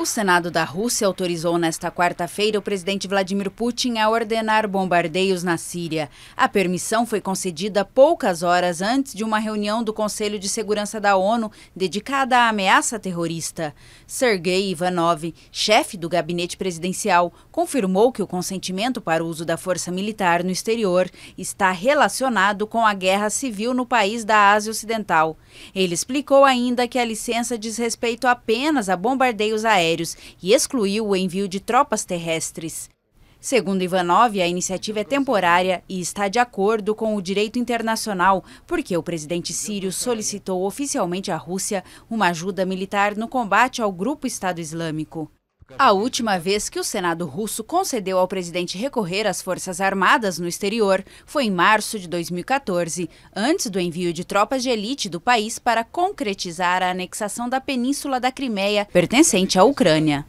O Senado da Rússia autorizou nesta quarta-feira o presidente Vladimir Putin a ordenar bombardeios na Síria. A permissão foi concedida poucas horas antes de uma reunião do Conselho de Segurança da ONU dedicada à ameaça terrorista. Sergei Ivanov, chefe do gabinete presidencial, confirmou que o consentimento para o uso da força militar no exterior está relacionado com a guerra civil no país da Ásia Ocidental. Ele explicou ainda que a licença diz respeito apenas a bombardeios aéreos aéreos e excluiu o envio de tropas terrestres. Segundo Ivanov, a iniciativa é temporária e está de acordo com o direito internacional, porque o presidente sírio solicitou oficialmente à Rússia uma ajuda militar no combate ao grupo Estado Islâmico. A última vez que o Senado russo concedeu ao presidente recorrer às Forças Armadas no exterior foi em março de 2014, antes do envio de tropas de elite do país para concretizar a anexação da península da Crimeia, pertencente à Ucrânia.